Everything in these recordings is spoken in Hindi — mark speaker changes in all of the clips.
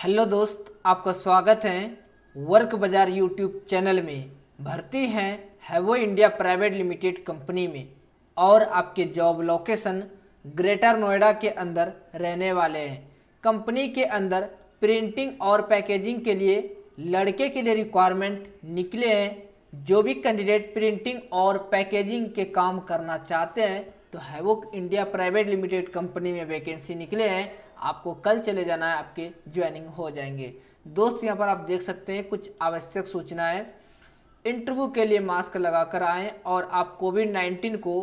Speaker 1: हेलो दोस्त, आपका स्वागत है वर्क बाज़ार यूट्यूब चैनल में। भर्ती है हैवो इंडिया प्राइवेट लिमिटेड कंपनी में और आपके जॉब लोकेशन ग्रेटर नोएडा के अंदर रहने वाले हैं। कंपनी के अंदर प्रिंटिंग और पैकेजिंग के लिए लड़के के लिए रिक्वायरमेंट निकले हैं। जो भी कैंडिडेट प्रिंटिंग और पैकेजिंग के काम करना चाहते हैं तो हैवो इंडिया प्राइवेट लिमिटेड कंपनी में वैकेंसी निकले हैं। आपको कल चले जाना है, आपके ज्वाइनिंग हो जाएँगे। दोस्त, यहाँ पर आप देख सकते हैं, कुछ आवश्यक सूचनाएँ इंटरव्यू के लिए मास्क लगाकर आएँ और आप कोविड नाइन्टीन को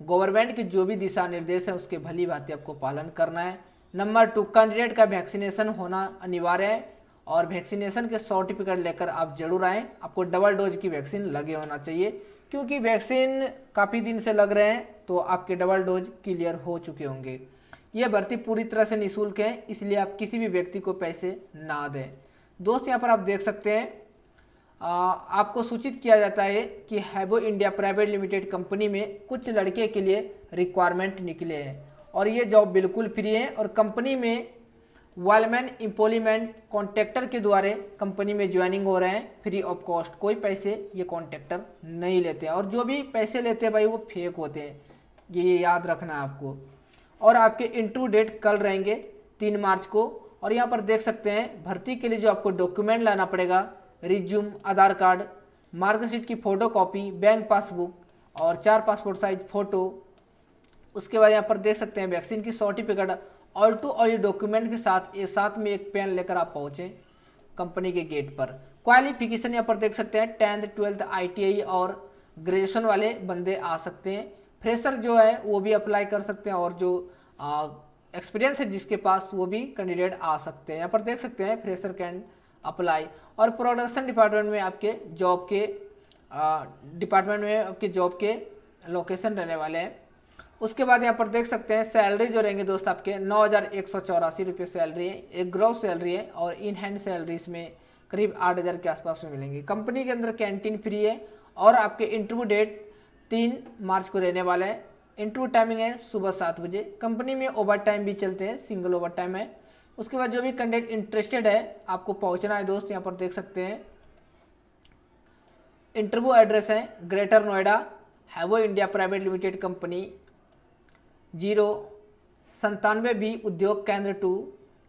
Speaker 1: गवर्नमेंट के जो भी दिशा निर्देश हैं, उसके भली भांति आपको पालन करना है। नंबर टू कैंडिडेट का वैक्सीनेशन होना अनिवार्य है और वैक्सीनेशन के सर्टिफिकेट लेकर आप ज़रूर आएँ। आपको डबल डोज की वैक्सीन लगे होना चाहिए। क्योंकि वैक्सीन काफ़ी दिन से लग रहे हैं तो आपके डबल डोज क्लियर हो चुके होंगे। यह भर्ती पूरी तरह से निःशुल्क है इसलिए आप किसी भी व्यक्ति को पैसे ना दें। दोस्त यहाँ पर आप देख सकते हैं आ, आपको सूचित किया जाता है कि हैबो इंडिया प्राइवेट लिमिटेड कंपनी में कुछ लड़के के लिए रिक्वायरमेंट निकले हैं और ये जॉब बिल्कुल फ्री है और कंपनी में वालमैन एम्प्लॉयमेंट कॉन्ट्रैक्टर के द्वारा कंपनी में ज्वाइनिंग हो रहे हैं फ्री ऑफ़ कॉस्ट कोई पैसे ये कॉन्ट्रैक्टर नहीं लेते हैं। और जो भी पैसे लेते हैं भाई वो फेक होते हैं। ये याद रखना आपको। और आपके इंटरव्यू डेट कल रहेंगे तीन मार्च को। और यहाँ पर देख सकते हैं, भर्ती के लिए जो आपको डॉक्यूमेंट लाना पड़ेगा, रिज्यूम, आधार कार्ड, मार्कशीट की फ़ोटो कॉपी बैंक पासबुक और चार पासपोर्ट साइज़ फ़ोटो। उसके बाद यहाँ पर देख सकते हैं, वैक्सीन की certificate, all to all document के साथ एक साथ में एक पेन लेकर आप पहुँचें कंपनी के गेट पर। क्वालिफिकेशन यहाँ पर देख सकते हैं, टेंथ, ट्वेल्थ आई और ग्रेजुएशन वाले बंदे आ सकते हैं। फ्रेशर जो है, वो भी अप्लाई कर सकते हैं और जो एक्सपीरियंस है जिसके पास, वो भी कैंडिडेट आ सकते हैं। यहाँ पर देख सकते हैं फ्रेशर कैन अप्लाई और प्रोडक्शन डिपार्टमेंट में आपके जॉब के डिपार्टमेंट में आपके जॉब के लोकेशन रहने वाले हैं। उसके बाद यहाँ पर देख सकते हैं सैलरी जो रहेंगे दोस्त आपके, नौ हज़ार एक सौ चौरासी रुपये सैलरी है। एक ग्रोस सैलरी है और इन हैंड सैलरी इसमें करीब आठ हज़ार के आसपास में मिलेंगी। कंपनी के अंदर कैंटीन फ्री है और आपके इंटरव्यू डेट तीन मार्च को रहने वाला है। इंटरव्यू टाइमिंग है सुबह सात बजे। कंपनी में ओवर टाइम भी चलते हैं सिंगल ओवर टाइम है। उसके बाद जो भी कैंडिडेट इंटरेस्टेड है, आपको पहुँचना है दोस्त, यहाँ पर देख सकते हैं। इंटरव्यू एड्रेस है ग्रेटर नोएडा हैवो India private limited company zero संतानवे B Udyog Kendra two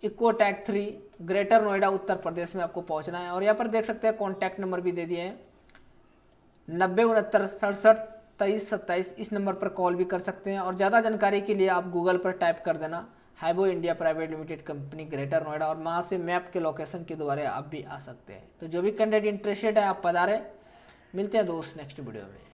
Speaker 1: Ecotech three greater Noida Uttar Pradesh में आपको पहुँचना है। और यहाँ पर देख सकते हैं कॉन्टैक्ट नंबर भी दे दिए हैं। नब्बे, उनहत्तर, सड़सठ तेईस सत्ताईस, इस नंबर पर कॉल भी कर सकते हैं। और ज़्यादा जानकारी के लिए आप गूगल पर टाइप कर देना हैबो India private limited company greater Noida और वहाँ से मैप के लोकेशन के द्वारा आप भी आ सकते हैं। तो जो भी कैंडिडेट इंटरेस्टेड है, आप पधारें। मिलते हैं दोस्त नेक्स्ट वीडियो में।